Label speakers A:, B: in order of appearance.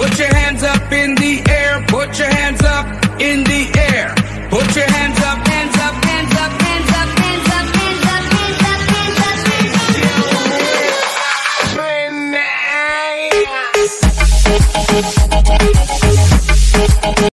A: Put your hands up in the air. Put your hands up in the air. Put your hands up